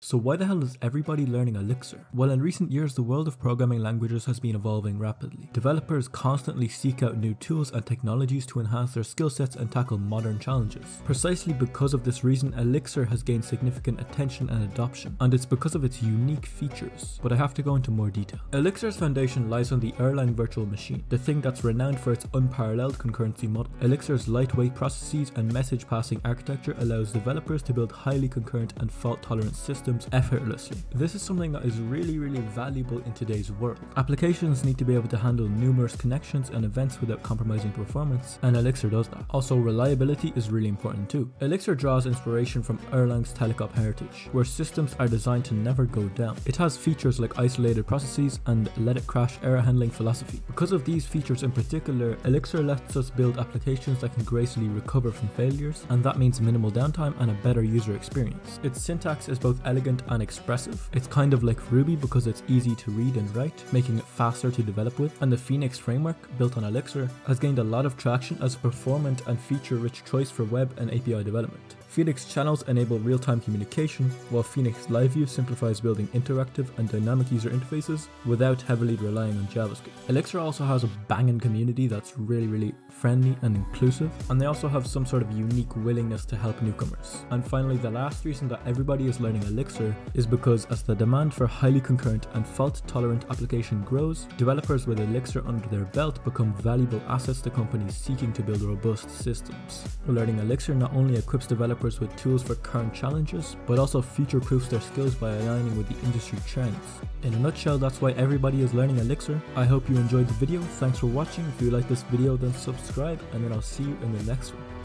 So why the hell is everybody learning Elixir? Well in recent years the world of programming languages has been evolving rapidly. Developers constantly seek out new tools and technologies to enhance their skill sets and tackle modern challenges. Precisely because of this reason Elixir has gained significant attention and adoption, and it's because of its unique features. But I have to go into more detail. Elixir's foundation lies on the Erlang virtual machine, the thing that's renowned for its unparalleled concurrency model. Elixir's lightweight processes and message passing architecture allows developers to build highly concurrent and fault tolerant systems systems effortlessly. This is something that is really, really valuable in today's world. Applications need to be able to handle numerous connections and events without compromising performance, and Elixir does that. Also, reliability is really important too. Elixir draws inspiration from Erlang's Telecom heritage, where systems are designed to never go down. It has features like isolated processes and let it crash error handling philosophy. Because of these features in particular, Elixir lets us build applications that can gracefully recover from failures, and that means minimal downtime and a better user experience. Its syntax is both elegant and expressive. It's kind of like Ruby because it's easy to read and write, making it faster to develop with, and the Phoenix framework, built on Elixir, has gained a lot of traction as a performant and feature-rich choice for web and API development. Phoenix channels enable real-time communication, while Phoenix Live View simplifies building interactive and dynamic user interfaces without heavily relying on JavaScript. Elixir also has a banging community that's really, really friendly and inclusive, and they also have some sort of unique willingness to help newcomers. And finally, the last reason that everybody is learning Elixir is because as the demand for highly concurrent and fault-tolerant application grows, developers with Elixir under their belt become valuable assets to companies seeking to build robust systems. Learning Elixir not only equips developers developers with tools for current challenges, but also future-proofs their skills by aligning with the industry trends. In a nutshell, that's why everybody is learning Elixir. I hope you enjoyed the video, thanks for watching, if you like this video then subscribe, and then I'll see you in the next one.